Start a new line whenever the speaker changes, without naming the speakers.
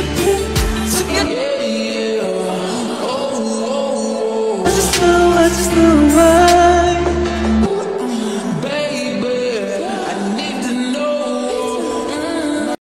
I just know, I just know.